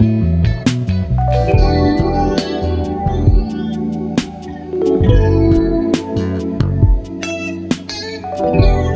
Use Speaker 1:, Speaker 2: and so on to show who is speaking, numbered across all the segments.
Speaker 1: Thank you.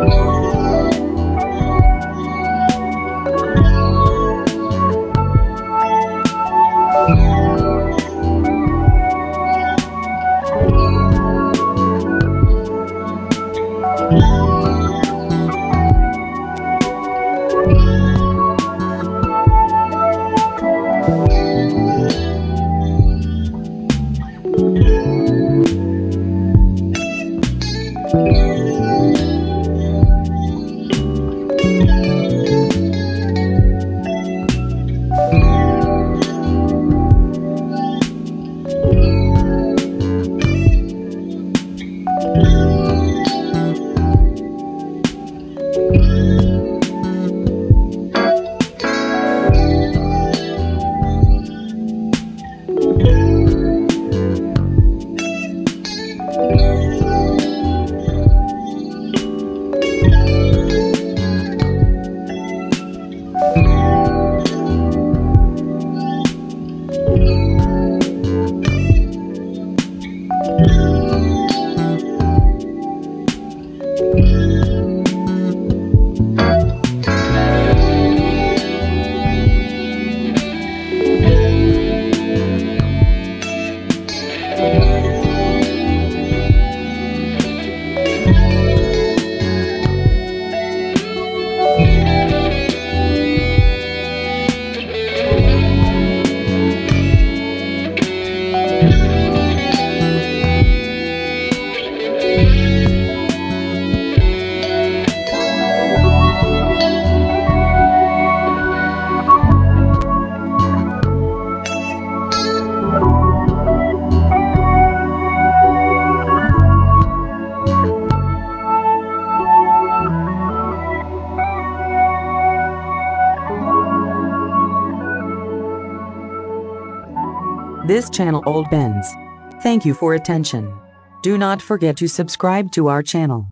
Speaker 1: Oh, This channel Old Benz. Thank you for attention. Do not forget to subscribe to our channel.